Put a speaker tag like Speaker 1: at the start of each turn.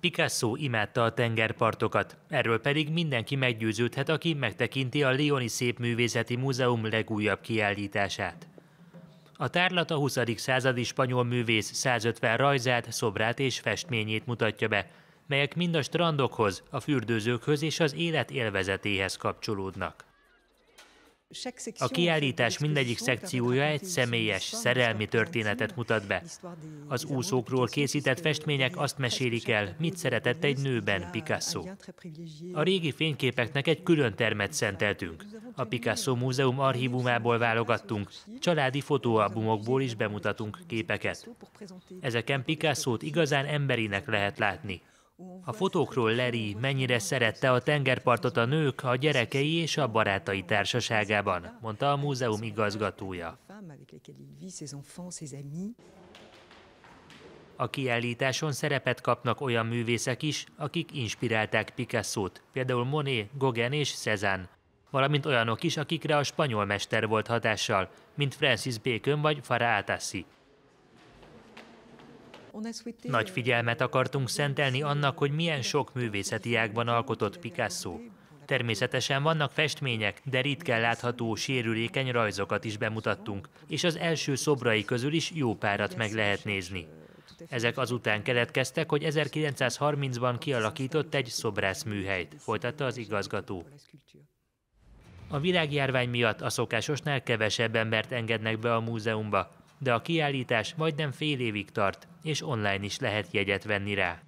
Speaker 1: Picasso imádta a tengerpartokat, erről pedig mindenki meggyőződhet, aki megtekinti a Lyoni Szépművészeti Múzeum legújabb kiállítását. A tárlat a 20. századi spanyol művész 150 rajzát, szobrát és festményét mutatja be, melyek mind a strandokhoz, a fürdőzőkhöz és az élet élvezetéhez kapcsolódnak. A kiállítás mindegyik szekciója egy személyes, szerelmi történetet mutat be. Az úszókról készített festmények azt mesélik el, mit szeretett egy nőben Picasso. A régi fényképeknek egy külön termet szenteltünk. A Picasso Múzeum archívumából válogattunk, családi fotóalbumokból is bemutatunk képeket. Ezeken Picasso-t igazán emberinek lehet látni, a fotókról Leri mennyire szerette a tengerpartot a nők, a gyerekei és a barátai társaságában, mondta a múzeum igazgatója. A kiállításon szerepet kapnak olyan művészek is, akik inspirálták Picasso-t, például Monet, Gauguin és Cézanne, valamint olyanok is, akikre a spanyol mester volt hatással, mint Francis Bacon vagy Farah Atassi. Nagy figyelmet akartunk szentelni annak, hogy milyen sok művészeti ágban alkotott Picasso. Természetesen vannak festmények, de ritkán látható, sérülékeny rajzokat is bemutattunk, és az első szobrai közül is jó párat meg lehet nézni. Ezek azután keletkeztek, hogy 1930-ban kialakított egy szobrászműhelyt, folytatta az igazgató. A világjárvány miatt a szokásosnál kevesebb embert engednek be a múzeumba, de a kiállítás majdnem fél évig tart, és online is lehet jegyet venni rá.